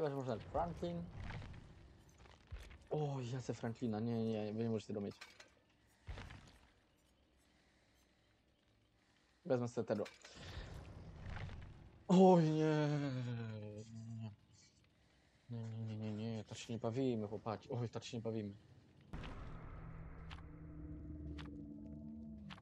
Chyba, że można Franklin. O, ja chcę Franklina. Nie, nie, nie, wy nie możecie tego mieć. Wezmę sobie tego. Oj, nie. Nie, nie, nie, nie, nie, tak się nie bawimy, chłopaki. Oj, tak się nie bawimy.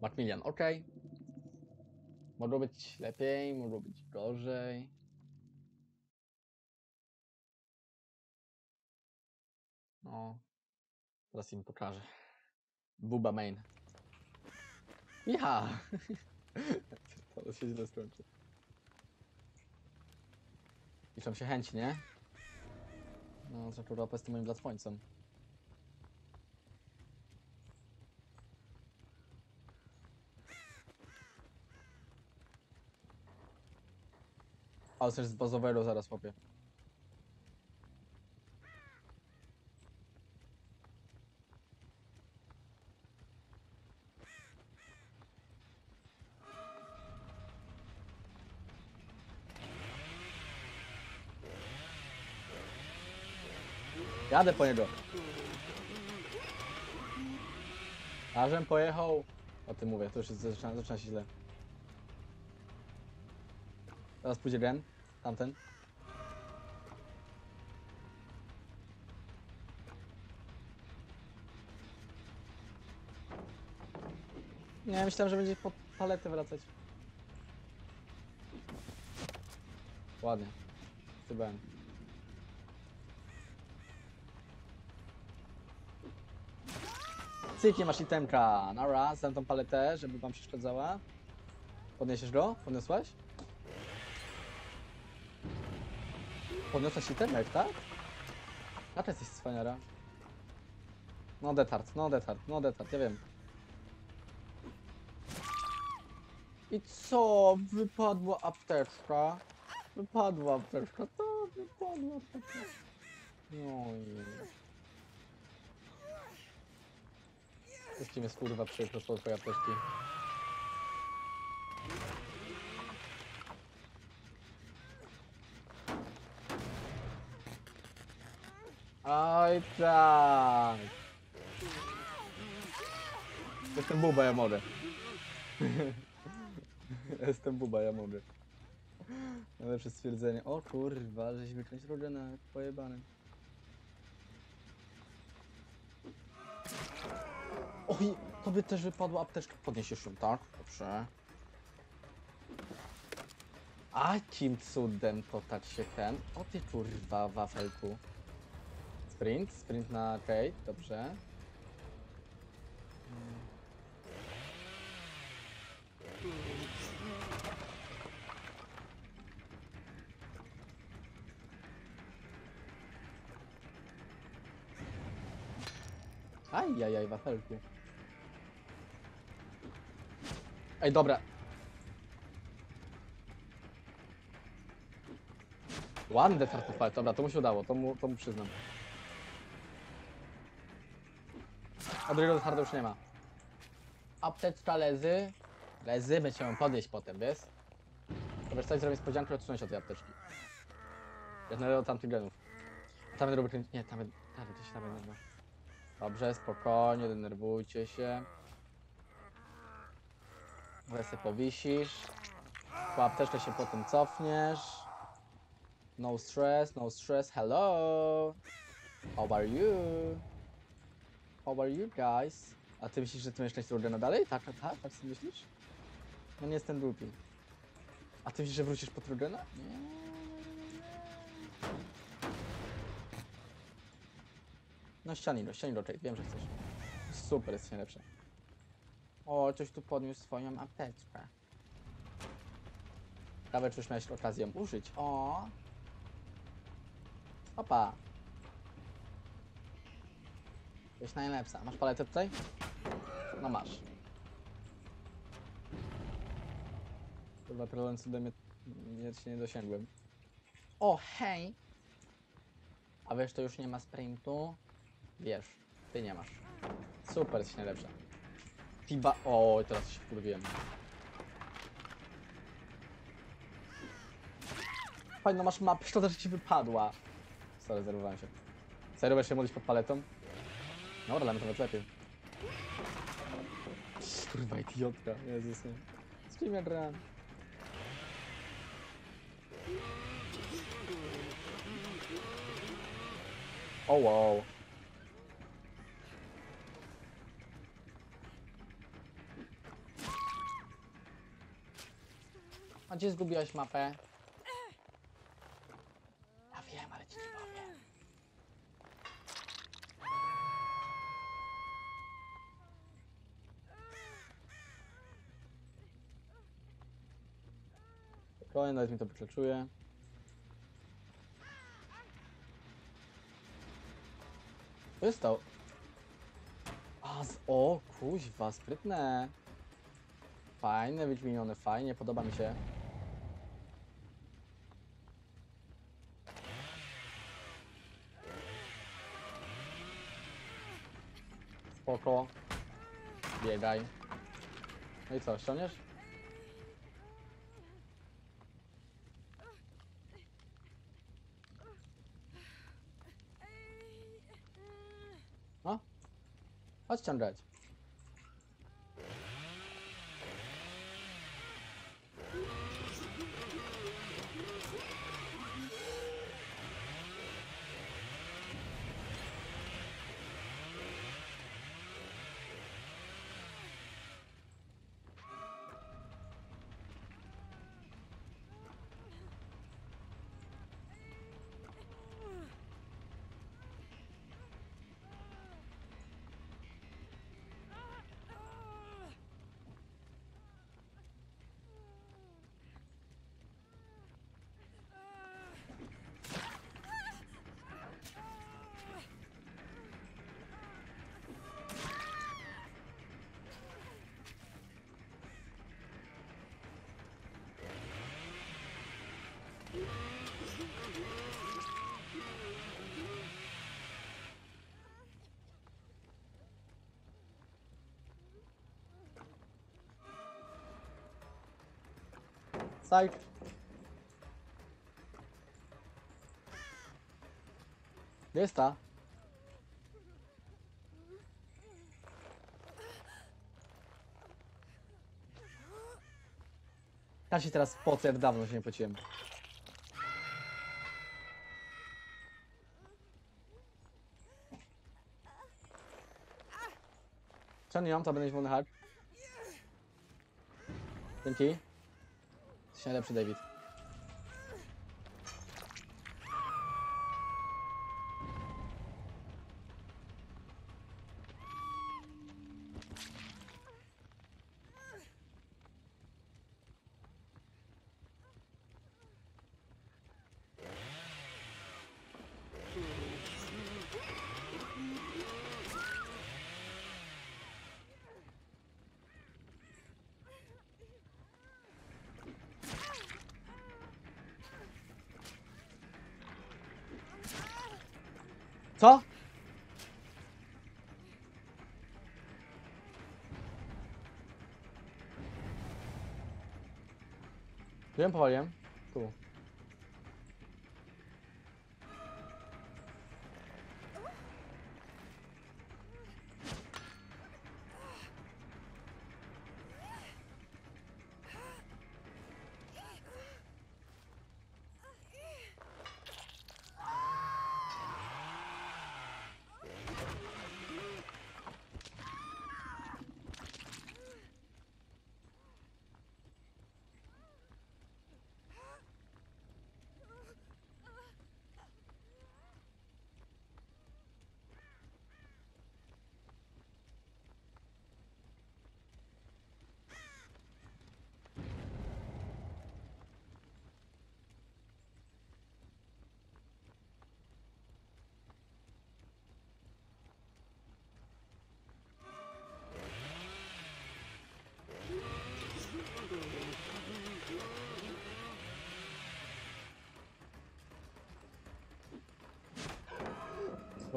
Macmillan, okej. Mogło być lepiej, mogło być gorzej. No, teraz im pokażę. Buba main. Ja! To się źle skończy. Liczą się chęci, nie? No, za Europę z tym moim blasfońcem. Ale coś z bazowego zaraz łapię. Jadę po niego. A żem pojechał. O tym mówię, to już jest, zaczyna, zaczyna się źle. Teraz pójdzie gen, tamten. Nie, myślałem, że będzie po paletę wracać. Ładnie. Zybałem. Cyk, masz itemka. Nara, znam tą paletę, żeby wam przeszkadzała. Podniesiesz go? Podniosłaś? Podniosłaś itemek, tak? A ty jesteś cwaniara. No detard, no detard, no detard, ja wiem. I co? Wypadła apteczka. Wypadła apteczka, to wypadła apteczka. No i... Wszystkim jest kurwa przykro z twojej apteczki. Oj tak. Jestem buba, ja mogę. Jestem buba, ja mogę. Najlepsze stwierdzenie. O kurwa, żeś wykręć rodzinę, jak pojebany. Oj, tobie też wypadła apteczka. Podniesiesz ją, tak? Dobrze. Akim cudem to tak się ten. O ty kurwa, wafelku. Sprint, sprint na Kate, dobrze. Ajajaj, wafelku. Ej, dobra. Ładny pochwalił. Dobra, to mu się udało, to mu, to mu przyznam. A drugiego defarta już nie ma. Apteczka lezy. Lezy, będziemy ją podnieść potem, wiesz? To wiesz, coś zrobię niespodziankę, odsunąć od tej apteczki. Ja znajdę od tamtych genów. A tam robię Nie, tam, tam, to tam. Dobrze, spokojnie, denerwujcie się. Wesy powisisz. Po apteczkę się potem cofniesz. No stress, no stress. Hello! How are you? How are you guys? A ty myślisz, że ty mieszkasz Rogena dalej? Tak, tak, tak? Tak sobie myślisz? No nie jestem głupi. A ty myślisz, że wrócisz po Rogena? Nie. No ściani, no ściani raczej, wiem, że chcesz. Super, jest najlepsze. O, coś tu podniósł swoją apteczkę. Czy już miałeś okazję użyć. O! Opa! Jest najlepsza. Masz paletę tutaj? No masz. Chyba trolem cudem ja się nie dosięgłem. O, hej! A wiesz, to już nie ma sprintu? Wiesz, ty nie masz. Super, jest najlepsza. Tiba... O, teraz się wkurwiłem. Fajno, masz mapę, szkoda, że ci wypadła. Sorry, zerwałem się. Serio się modlić pod paletą? Dobra, dla mnie to nawet lepiej. Kurwa, idiotka. Jezus. nie. Z kim ja grałem? O wow. A gdzie zgubiłaś mapę? Ja wiem, ale ci nie powiem. Nawet mi to wykleczuje. To? A, z... o, kuźwa, sprytne. Fajne, wydźwięczone, fajnie, podoba mi się. Spoko. Biegaj. No i co, ściągniesz? No? Chodź ściągać. Psych. Gdzie jest ta? Ja się teraz jak dawno się nie pociłem. Czemu nie mam, to będę mieć wolny hak. Dzięki. Jesteś najlepszy, David. Co? Gdzie ją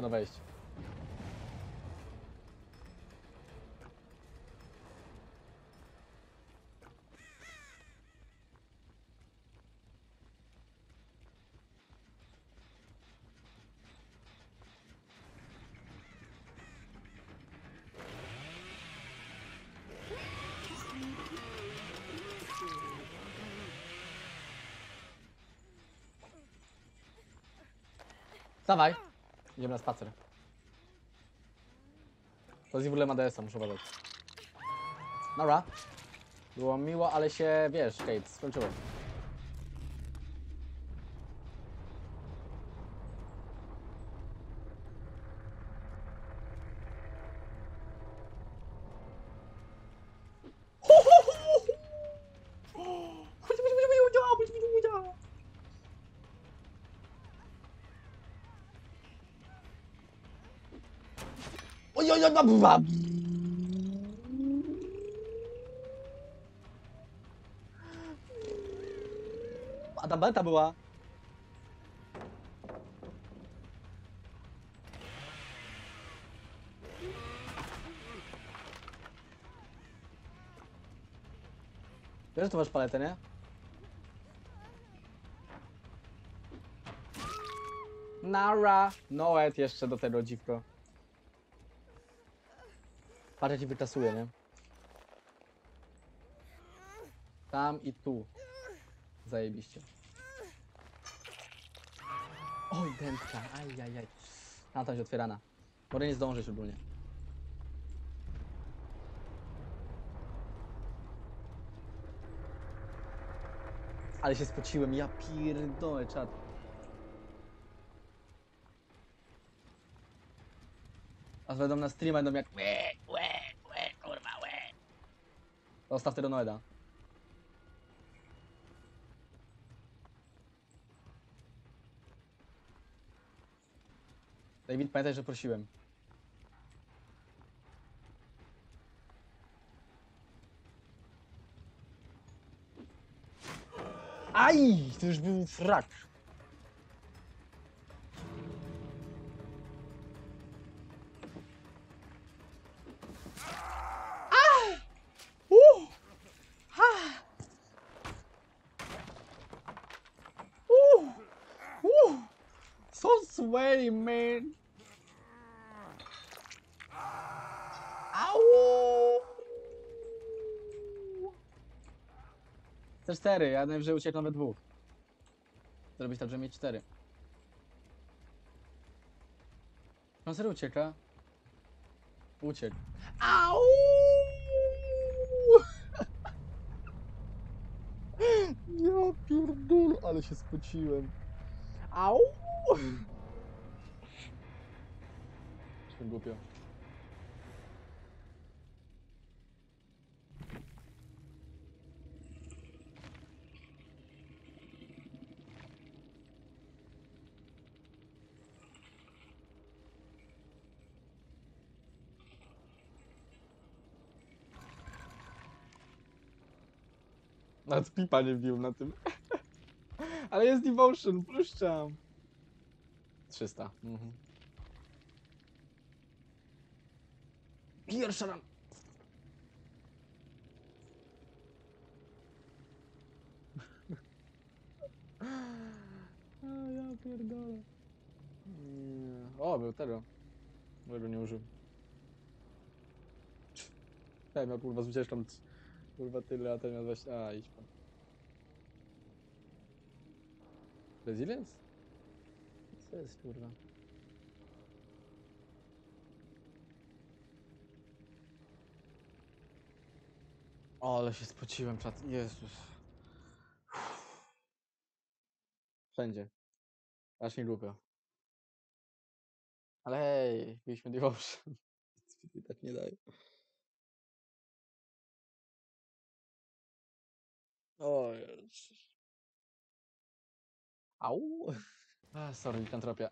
până avea aici. Tá, vai. Idziemy na spacer. To jest w ogóle ma DS-a, muszę uważać. Dobra. Było miło, ale się, wiesz, Kate, skończyło. Oj. A ta beta była. Wiesz, że tu masz paletę, nie? Nara! Noet jeszcze do tego dziwko. Patrz, jak ci nie? Tam i tu. Zajebiście. Oj, dętka, ajajaj. Tam tam się otwierana. Może nie zdążyć ogólnie. Ale się spociłem, ja pierdolę, czad. A będą na streama będą jak Zostaw tego Noeda. David, pamiętaj, że prosiłem. Aj! To już był frak. Sweaty, man. Au! Te cztery, ja najwyżej uciekną we dwóch. Zrobić tak, żeby mieć cztery. On serio ucieka? Uciekł. Au! Ja pierdolę, ale się spociłem. Au! Głupio. Nawet pipa nie wbił na tym. Ale jest devotion, puszczam. 300. Mhm. Pierwsza ran. A ja pierdolę. Nie. O, był tego. Mojego nie użył. Ja miał kurwa zwyciężką c- kurwa tyle, a ten miał właśnie... A, idź pan. Resilience? Co jest kurwa? Ale się spociłem, czat. Jezus. Wszędzie. Aż nie. Ale hej, byliśmy devotion. Tak nie daje. O Jezus. Au. A, sorry, likantropia.